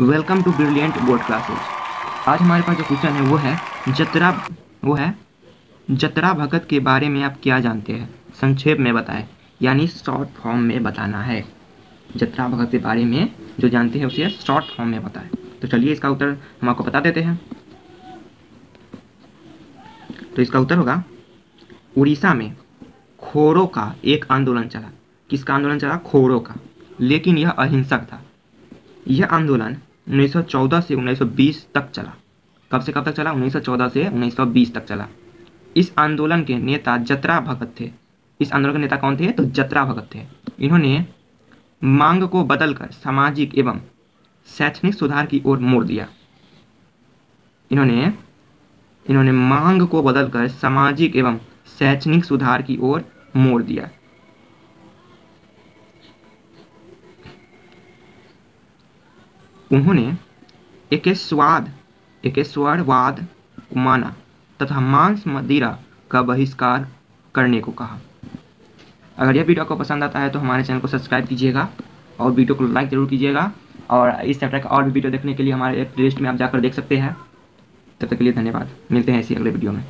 Welcome to brilliant board classes आज हमारे पास जो क्वेश्चन है, वो है जतरा, वो है जतरा भगत के बारे में आप क्या जानते हैं? संक्षेप में बताएँ, यानी शॉर्ट फॉर्म में बताना है। जतरा भगत के बारे में जो जानते हैं, उसे शॉर्ट फॉर्म में बताएँ। तो चलिए इसका उत्तर हम आपको बता देते हैं। तो इसका उत्तर होगा, उड़ीसा में खोरों का एक आंदोलन चला। किसका आंदोलन चला? खोरों का। लेकिन यह अहिंसक था। यह आंदोलन 1914 से 1920 तक चला। कब से कब तक चला? 1914 से 1920 तक चला। इस आंदोलन के नेता जतरा भगत थे। इस आंदोलन के नेता कौन थे? तो जतरा भगत थे। इन्होंने मांग को बदलकर सामाजिक एवं शैक्षणिक सुधार की ओर मोड़ दिया। इन्होंने इन्होंने मांग को बदलकर सामाजिक एवं शैक्षणिक सुधार की ओर मोड़ दिया। उन्होंने एकेश्वाद एकेश्वरवाद को माना तथा मांस मदिरा का बहिष्कार करने को कहा। अगर यह वीडियो आपको पसंद आता है तो हमारे चैनल को सब्सक्राइब कीजिएगा और वीडियो को लाइक ज़रूर कीजिएगा और इस चैप्टर का और भी वीडियो देखने के लिए हमारे प्लेलिस्ट में आप जाकर देख सकते हैं। तब तक के लिए धन्यवाद। मिलते हैं इसी अगले वीडियो में।